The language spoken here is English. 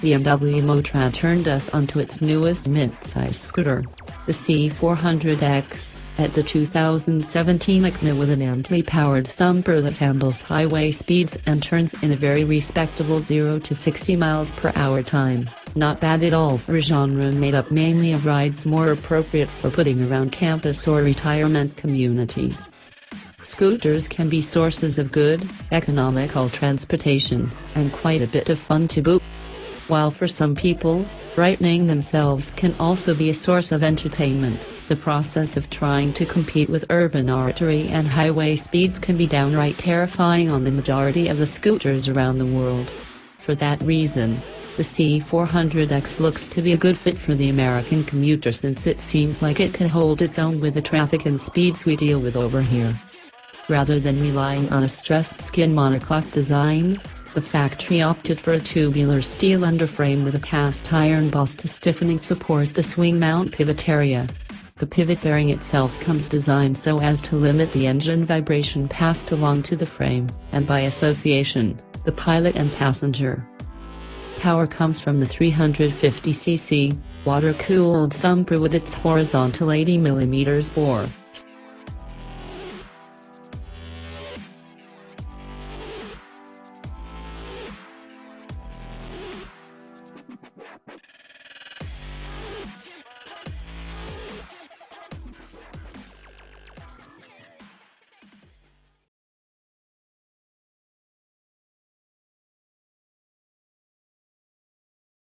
BMW Motorrad turned us onto its newest mid-size scooter, the C400X, at the 2017 EICMA with an amply powered thumper that handles highway speeds and turns in a very respectable 0 to 60 miles per hour time. Not bad at all for a genre made up mainly of rides more appropriate for putting around campus or retirement communities. Scooters can be sources of good, economical transportation, and quite a bit of fun to boot. While for some people, frightening themselves can also be a source of entertainment, the process of trying to compete with urban artery and highway speeds can be downright terrifying on the majority of the scooters around the world. For that reason, the C400X looks to be a good fit for the American commuter since it seems like it can hold its own with the traffic and speeds we deal with over here. Rather than relying on a stressed skin monocoque design, the factory opted for a tubular steel underframe with a cast iron boss to stiffen and support the swing mount pivot area. The pivot bearing itself comes designed so as to limit the engine vibration passed along to the frame, and by association, the pilot and passenger. Power comes from the 350cc, water-cooled thumper with its horizontal 80mm bore.